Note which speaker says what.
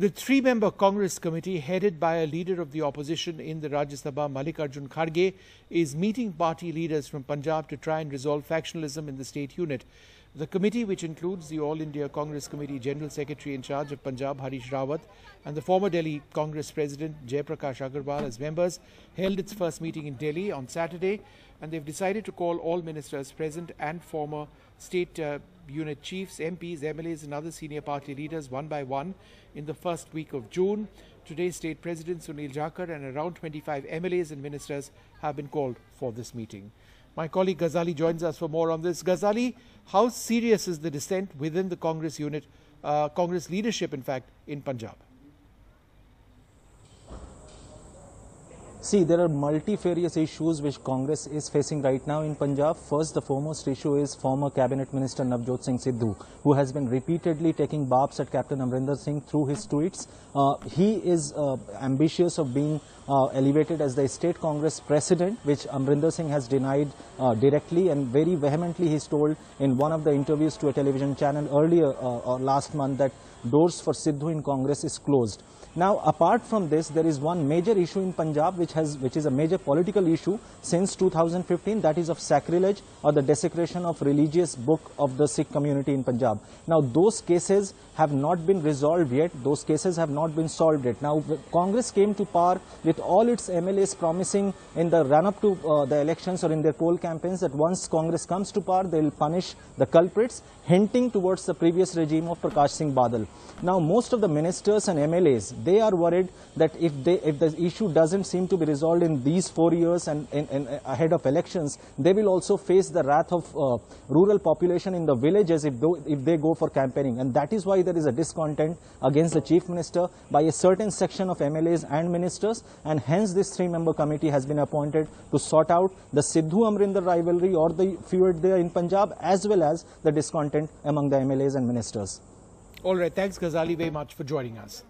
Speaker 1: The three member Congress committee, headed by a leader of the opposition in the Rajya Sabha, Mallikarjun Kharge, is meeting party leaders from Punjab to try and resolve factionalism in the state unit. The committee, which includes the All India Congress Committee General Secretary in charge of Punjab, Harish Rawat, and the former Delhi Congress President Jayaprakash Agarwal as members, held its first meeting in Delhi on Saturday, and they've decided to call all ministers present and former state uh, unit chiefs, MPs, MLAs, and other senior party leaders one by one in the first week of June. Today's State President Sunil Jakhar and around 25 MLAs and ministers have been called for this meeting. My colleague Ghazali joins us for more on this. Ghazali, how serious is the dissent within the Congress unit, uh, Congress leadership, in fact, in Punjab?
Speaker 2: See, there are multifarious issues which Congress is facing right now in Punjab. First, the foremost issue is former Cabinet Minister Navjot Singh Sidhu, who has been repeatedly taking barbs at Captain Amrinder Singh through his tweets. Uh, he is uh, ambitious of being uh, elevated as the state Congress president, which Amrinder Singh has denied uh, directly and very vehemently he's told in one of the interviews to a television channel earlier uh, last month that doors for Sidhu in Congress is closed. Now, apart from this, there is one major issue in Punjab which has which is a major political issue since 2015 that is of sacrilege or the desecration of religious book of the Sikh community in Punjab. Now, those cases have not been resolved yet. Those cases have not been solved yet. Now, Congress came to power with all its MLAs promising in the run-up to uh, the elections or in their poll campaigns that once Congress comes to power, they will punish the culprits, hinting towards the previous regime of Prakash Singh Badal. Now, most of the ministers and MLAs, they are worried that if, they, if the issue doesn't seem to be resolved in these four years and, ahead of elections, they will also face the wrath of uh, rural population in the villages if, if they go for campaigning. And that is why there is a discontent against the Chief Minister by a certain section of MLAs and ministers. And hence this three-member committee has been appointed to sort out the Sidhu Amrinder rivalry or the feud there in Punjab as well as the discontent among the MLAs and ministers.
Speaker 1: All right. Thanks, Ghazali, very much for joining us.